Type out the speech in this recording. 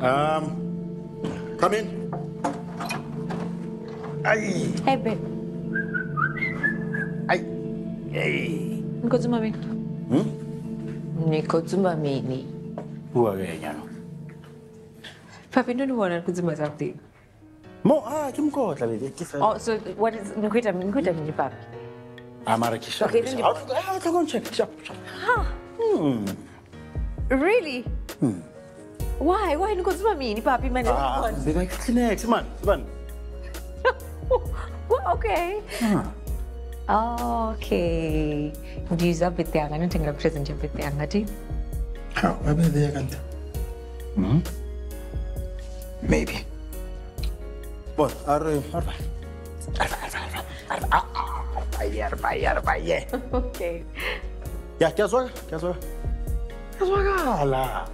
Um, come in. Aye. Hey, babe. Aye. Hey. Nikotumami. Hmm? Nikotumami ni. Who are you, Jano? Papi, don't want to kuzima something. Mo, ah, kimkotla baby. Oh, so what is nikuita nikuita mimi papi? Amarakisha. Okay, then you. Ah, come on check. Chap, chap. Huh. Hmm. Really? Hmm. Why? Why nikudzuma mini papi man? Ah, bika Kleenex, man. Man. Well, okay. Okay. Ndiza birthday yanga nothenga present ya birthday yanga ti. How? Abe there kanti. Hmm. Maybe. Bon, arre, arre. Arre, arre, arre. Arre, ah, ah. Arre, arre, arre, arre. Okay. Ya, kuyazwaka? Kuyazwaka? Kuyazwakala.